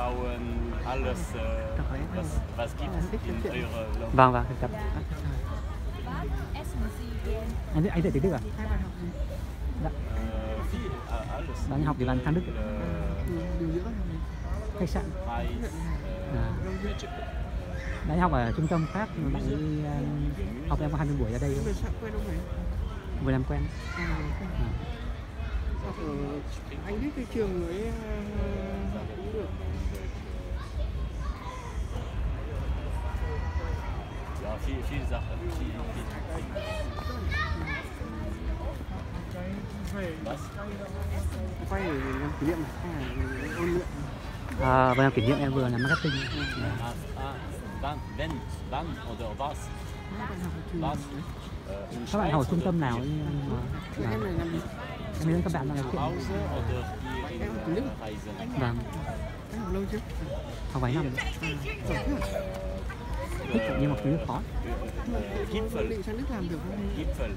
schauen alles, äh, was, was gibt es in eurer Land. vâng vâng gern? anh anh dạy tiếng Đức à Äh, äh, alles. bạn học thì bạn sang Đức. Äh, khách sạn. à. äh, bạn học ở trung tâm khác bạn đi um, học em có 20 buổi ra đây. Bây giờ quen ông này vừa làm quen. À, học ở anh biết cái trường ấy ờ, cũng được viel, viel Sachen. Viel, viel. Was? quay để làm kỷ niệm ôn luyện à, vừa làm kỷ niệm em vừa làm marketing Ah, ah, wann, wenn, wann oder was? Was? các bạn học ở trung tâm nào em này làm em hướng các bạn đang nói chuyện Em Đức. Reisen? vâng em học lâu chưa học vài năm à? Thích nhưng mà thứ khó Äh, có Gipfel. định sang Đức làm được không Gipfel.